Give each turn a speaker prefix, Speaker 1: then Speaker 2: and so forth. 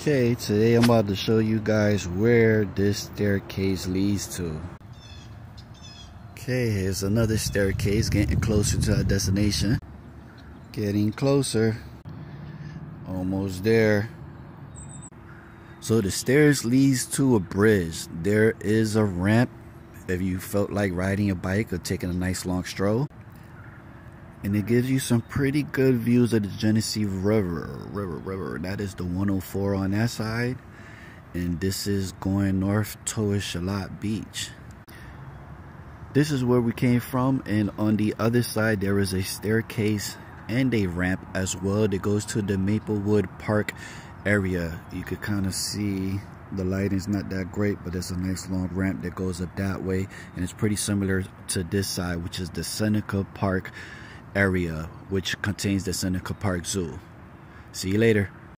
Speaker 1: Okay, today I'm about to show you guys where this staircase leads to. Okay, here's another staircase getting closer to our destination. Getting closer. Almost there. So the stairs leads to a bridge. There is a ramp if you felt like riding a bike or taking a nice long stroll and it gives you some pretty good views of the Genesee River. River, river. That is the 104 on that side, and this is going north towards Charlotte Beach. This is where we came from, and on the other side there is a staircase and a ramp as well that goes to the Maplewood Park area. You could kind of see the lighting's not that great, but there's a nice long ramp that goes up that way, and it's pretty similar to this side, which is the Seneca Park area which contains the Seneca Park Zoo. See you later.